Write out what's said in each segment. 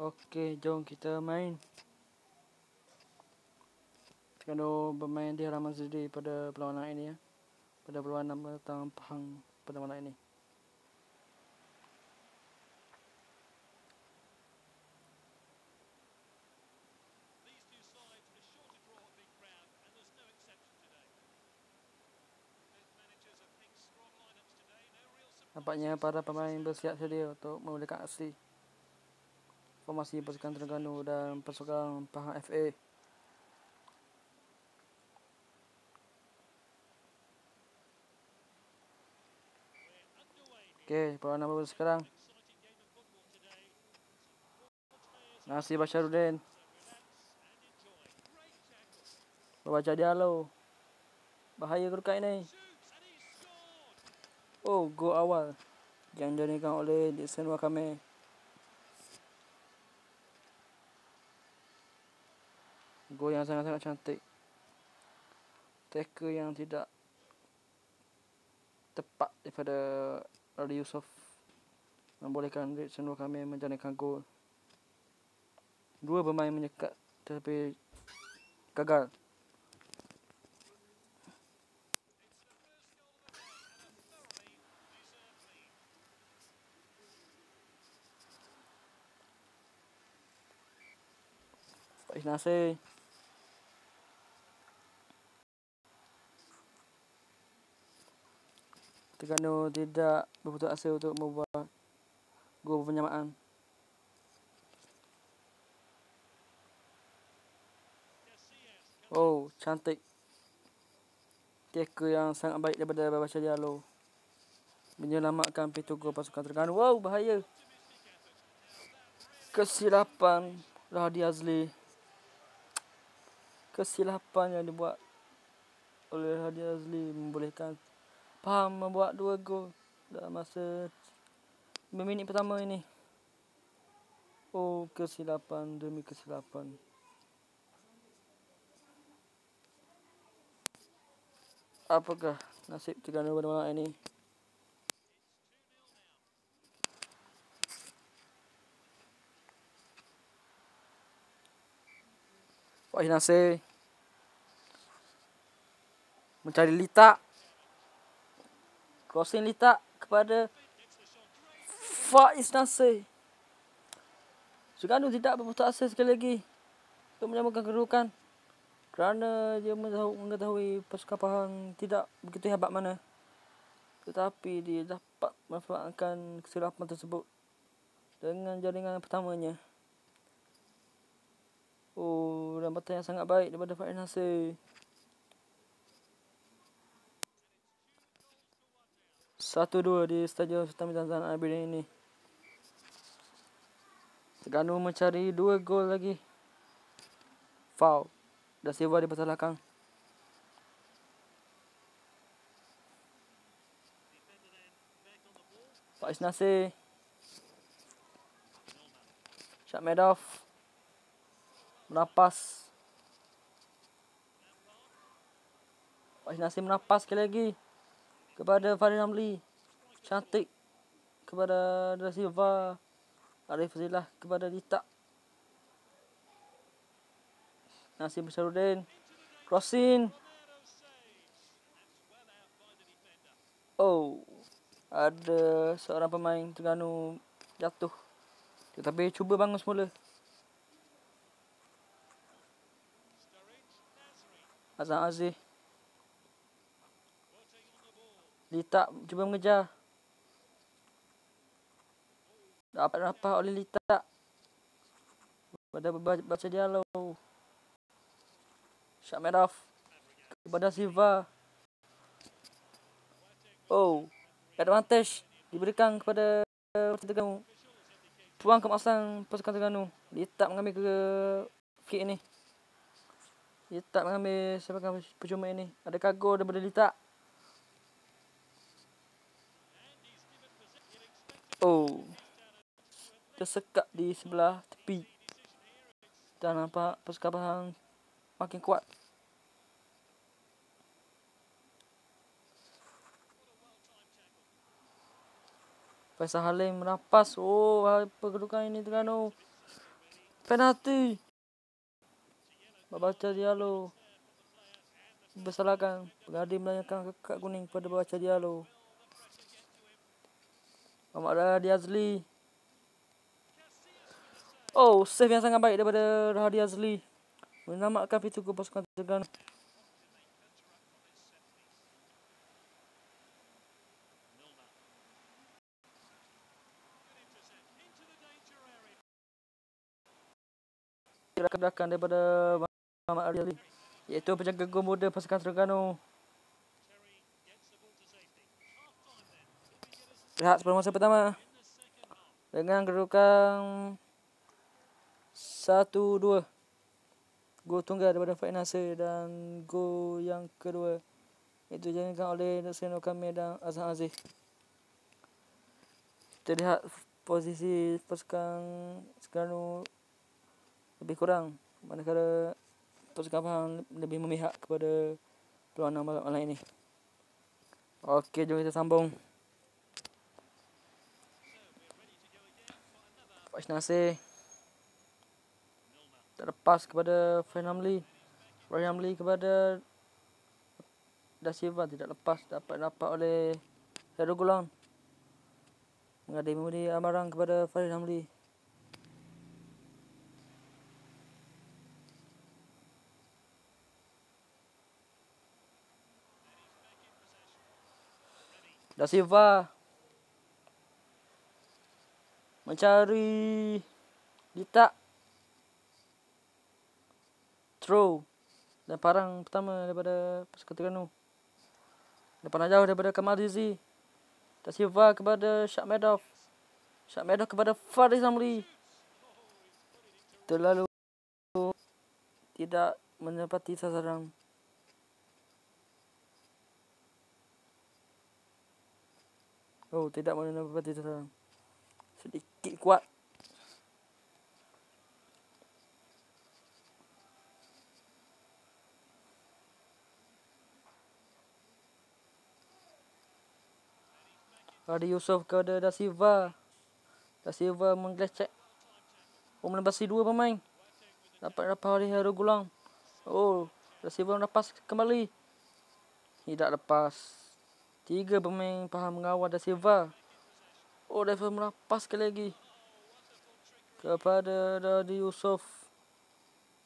Okey, jom kita main. Terengganu bermain di halaman sendiri pada perlawanan ini ya. Pada perlawanan tentang Pahang pada malam ini. Nampaknya para pemain bersiap sedia untuk memulakan aksi formasi pasukan Terengganu dan pasukan Pahang FA. Okey, perlawanan baru sekarang. Nasi Basharudin. Baca dialog. Bahaya kedudukan ini. Oh, go awal yang dinyanyikan oleh Dixon Wakame. Go yang sangat-sangat cantik. Tackle yang tidak tepat daripada Ali Yusof membolehkan Dixon Wakame menjadikan gol. Dua pemain menyekat tetapi gagal. Nasir. Terengganu tidak berputus asa untuk membuat gol penyamaan. Oh, cantik. Tackle yang sangat baik daripada Babasha Diallo. Menyelamatkan pintu gol pasukan Terengganu. Wow, bahaya. Kesilapan Rahadi Azli kesilapan yang dibuat oleh Hadi Azli membolehkan Paham membuat dua gol dalam masa minit pertama ini. Oh, kesilapan demi kesilapan. Apakah nasib Terengganu pada malam ini? Wahid Nasir mencari Lita. Crossing Lita kepada Faiz Nasir. Suganu tidak berputus asa sekali lagi untuk menyamakan kedudukan kerana dia mengetahui pasukan Pahang tidak begitu hebat mana. Tetapi dia dapat memanfaatkan kesilapan tersebut dengan jaringan pertamanya. Oh, rambatan yang sangat baik daripada Faiz Nasir. Satu dua di Stadion Sultan Mizan Abidin ini. Terengganu mencari dua gol lagi. Foul. Dan Silva di batas belakang. Faiz Nasir. Syed Medoff. Menapas. Faiz Nasir menapas sekali lagi kepada Farid Ramli. Cantik. Kepada Da Silva. Arif Zilah kepada Dita Nasib Besarudin crossing Oh ada seorang pemain Terengganu jatuh. Tetapi cuba bangun semula. Azam Aziz Lita cuba mengejar. Dapat rapat oleh Lita. Pada baca dialog. Meraf. Kepada Silva. Oh. Advantage. Diberikan kepada Terengganu. Peluang kemasan pasukan Terengganu. Lita mengambil ke kick ini. Lita mengambil sebagai percuma ini. Ada kago daripada Lita. Oh. Tersekat di sebelah tepi. Dan nampak Pahang makin kuat. Faisal Halim merapas. Oh, kedudukan ini Terengganu. penalti. Baca Diallo bersalahkan pengadi melayangkan kad kuning pada baca Diallo. Muhammad Azli. Oh, save yang sangat baik daripada Rahadi Azli. Menamatkan pintu ke pasukan Terengganu. ke belakang daripada Muhammad Ali iaitu penjaga gol muda pasukan Terengganu Lihat sebelum masa pertama dengan kedudukan 1-2 gol tunggal daripada Faik Nasir dan gol yang kedua itu dijalankan oleh Nasrino Kamil dan Azhar Aziz kita lihat posisi pasukan Terengganu lebih kurang manakala pasukan Pahang lebih memihak kepada perlawanan malam, malam ini. Okey, jom kita sambung. Pak Nasir terlepas kepada Lee. Fahim Lee kepada Da Silva tidak lepas dapat dapat oleh Heru Gulang. Mengadai amaran kepada Fahim Lee. Da Silva mencari Dita throw dan parang pertama daripada pasukan Terengganu depan jauh daripada Kamal Rizi Da Silva kepada Syak Medov Syak Medov kepada Faris Amri. Terlalu tidak menepati sasaran. Oh, tidak mana nak berpati Sedikit kuat. Ada Yusof ke ada Da Silva. Da Silva menggelecek. Oh, menembasi dua pemain. Dapat dapat oleh Heru Gulang. Oh, Da Silva lepas kembali. Tidak lepas. Tiga pemain faham mengawal Da Silva. Oh, Da Silva merapas sekali lagi. Kepada Dadi Yusof.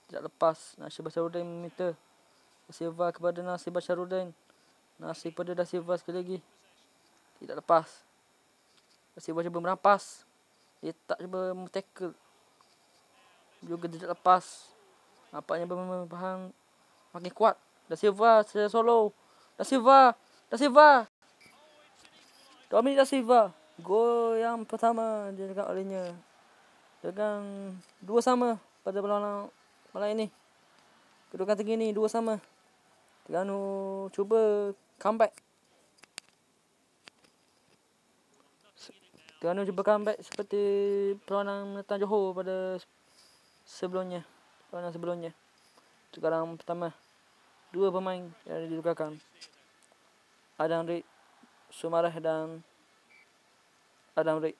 Tidak lepas. Nasib Basarudin meminta. Silva kepada Nasib Basarudin. Nasib pada Da Silva sekali lagi. Tidak lepas. Silva cuba merampas. Dia tak cuba tackle. Juga tidak lepas. Nampaknya faham makin kuat. Da Silva secara solo. Da Silva. Da Silva. Dominic Da Silva. Gol yang pertama dilakukan olehnya. Dengan dua sama pada perlawanan malam ini. Kedudukan tinggi ini dua sama. Terengganu cuba comeback. Terengganu cuba comeback seperti perlawanan Menetan Johor pada sebelumnya. Perlawanan sebelumnya. Sekarang pertama. Dua pemain yang dilukakan. Adam Rick Sumarah dan Adam Rick.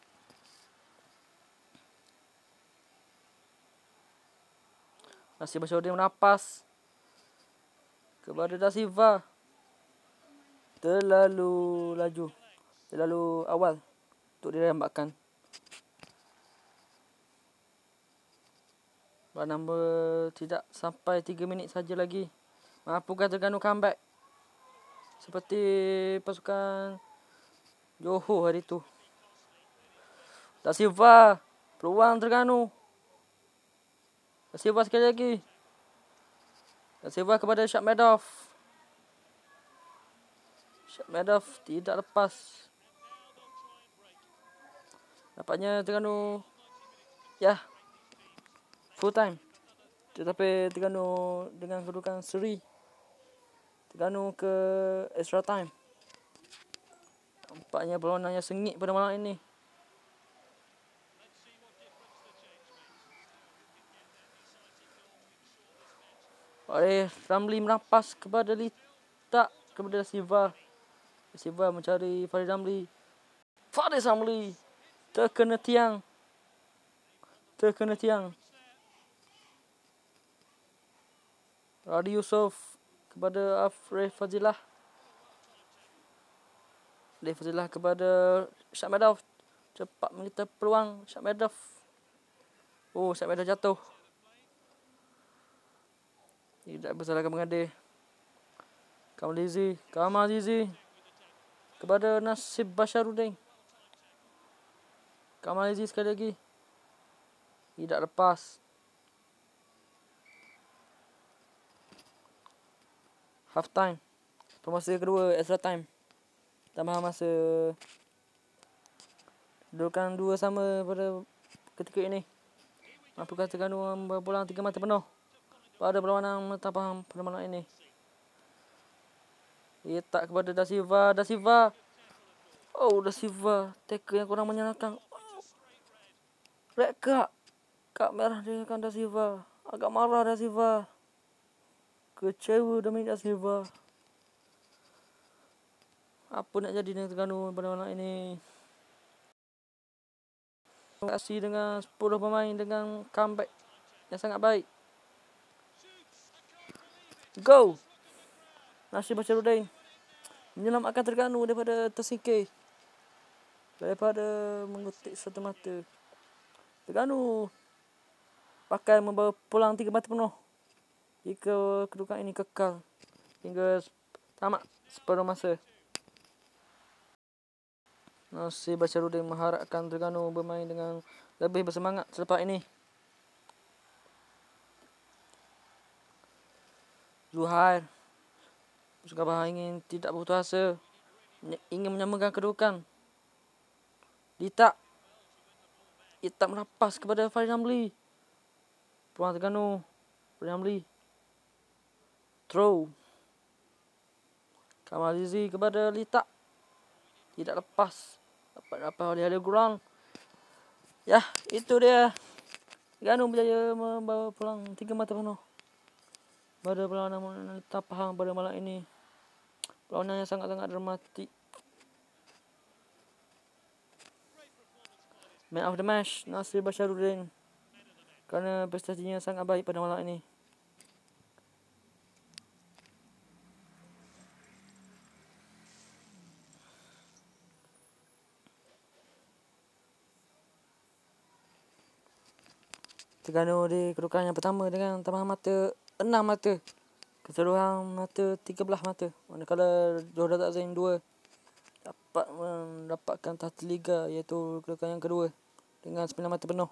Nasib Bashodin menapas kepada Da Silva. Terlalu laju. Terlalu awal untuk dirembatkan. Nombor tidak sampai 3 minit saja lagi. Mampukah Terengganu comeback? seperti pasukan Johor hari tu. Da Silva peluang Terengganu. Da Silva sekali lagi. Da Silva kepada Syak Medov. Syak Medov tidak lepas. Nampaknya Terengganu ya full time. Tetapi Terengganu dengan kedudukan seri. Terengganu ke extra time. Nampaknya perlawanannya sengit pada malam ini. oleh Ramli merampas kepada Lita kepada Silva. Silva mencari Farid Ramli. Farid Ramli terkena tiang. Terkena tiang. Radi Yusof kepada Afri Fazilah. Afri Fazilah kepada Syamadov. Cepat mengita peluang Syamadov. Oh, Syamadov jatuh. Tidak bersalahkan mengadir. Kamal Lizi. Kamal Lizi. Kepada Nasib Basharuddin. Kamal Lizi sekali lagi. Tidak lepas. half time. Permasa kedua extra time. Tambah masa Dudukan dua sama pada ketika ini. Mampu katakan dua berpulang tiga mata penuh pada perlawanan Metapahang pada malam ini. Ia tak kepada Da Silva. Da Silva. Oh, Da Silva. Tackle yang kurang menyenangkan. Oh. Red card. Kak merah dia akan Da Silva. Agak marah Da Silva kecewa demi Da Silva. Apa nak jadi dengan Terengganu pada malam ini? Terima kasih dengan 10 pemain dengan comeback yang sangat baik. Go! Nasib Basharuddin menyelamatkan Terengganu daripada tersingkir. Daripada mengutik satu mata. Terengganu pakai membawa pulang tiga mata penuh jika kedudukan ini kekal hingga tamat separuh masa. Nasib Basharudin mengharapkan Terengganu bermain dengan lebih bersemangat selepas ini. Zuhair Suka bahagia ingin tidak berputus asa Ingin menyamakan kedudukan Dita Dita merapas kepada Farid Hamli Peluang Terengganu Farid Hamli throw. Kamal Zizi kepada Lita. Tidak lepas. Dapat dapat oleh ada ground. Ya, itu dia. Ganu berjaya membawa pulang tiga mata penuh. Pada perlawanan Lita Pahang pada malam ini. Perlawanan yang sangat-sangat dramatik. Man of the match, Nasir Basharuddin. Kerana prestasinya sangat baik pada malam ini. Terengganu di kedudukan yang pertama dengan tambahan mata 6 mata. Keseluruhan mata 13 mata. Manakala Johor Zain 2 dapat mendapatkan tahta liga iaitu kedudukan yang kedua dengan 9 mata penuh.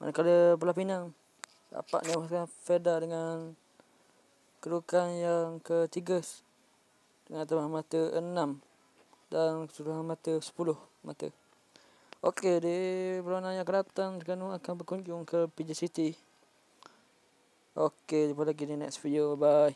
Manakala Pulau Pinang dapat menewaskan Feda dengan kedudukan yang ketiga dengan tambahan mata 6 dan keseluruhan mata 10 mata. Okey, di bulan yang akan datang, Terengganu akan berkunjung ke PJ City. Okey, jumpa lagi di next video. Bye.